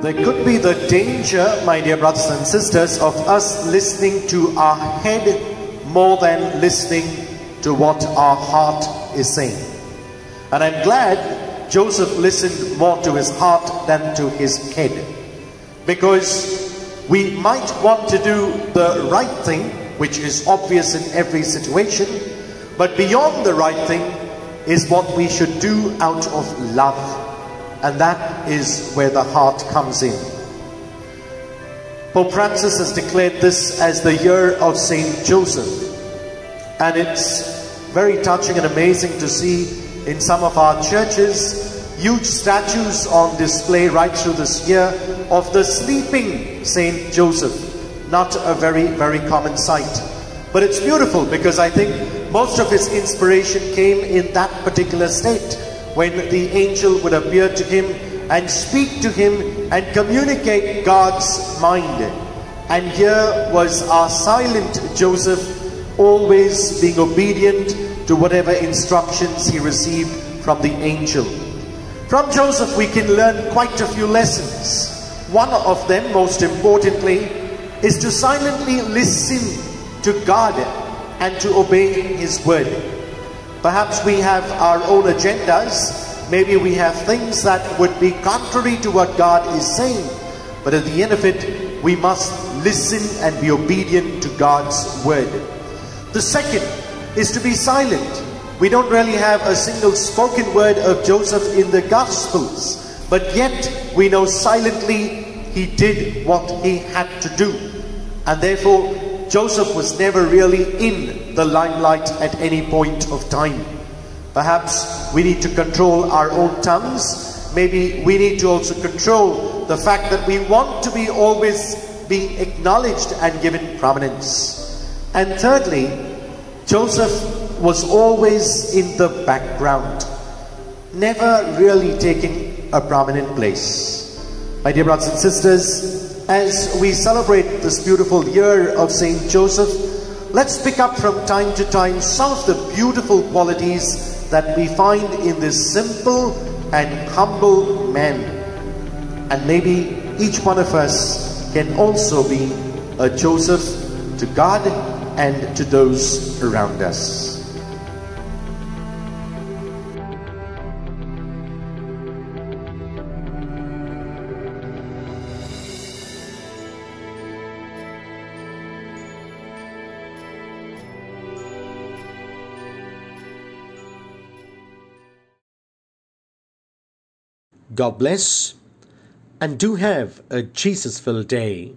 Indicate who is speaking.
Speaker 1: There could be the danger, my dear brothers and sisters, of us listening to our head more than listening to what our heart is saying. And I'm glad Joseph listened more to his heart than to his head. Because we might want to do the right thing, which is obvious in every situation, but beyond the right thing is what we should do out of love. And that is where the heart comes in. Pope Francis has declared this as the year of Saint Joseph. And it's very touching and amazing to see in some of our churches huge statues on display right through this year of the sleeping Saint Joseph. Not a very, very common sight. But it's beautiful because I think most of his inspiration came in that particular state when the angel would appear to him and speak to him and communicate God's mind. And here was our silent Joseph always being obedient to whatever instructions he received from the angel. From Joseph we can learn quite a few lessons. One of them, most importantly, is to silently listen to God and to obey his word. Perhaps we have our own agendas. Maybe we have things that would be contrary to what God is saying. But at the end of it, we must listen and be obedient to God's word. The second is to be silent. We don't really have a single spoken word of Joseph in the Gospels. But yet, we know silently he did what he had to do. And therefore, Joseph was never really in the limelight at any point of time. Perhaps we need to control our own tongues. Maybe we need to also control the fact that we want to be always being acknowledged and given prominence. And thirdly, Joseph was always in the background, never really taking a prominent place. My dear brothers and sisters, as we celebrate this beautiful year of Saint Joseph, let's pick up from time to time some of the beautiful qualities that we find in this simple and humble man. And maybe each one of us can also be a Joseph to God and to those around us.
Speaker 2: God bless and do have a Jesus filled day.